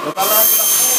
Lo kalah kita.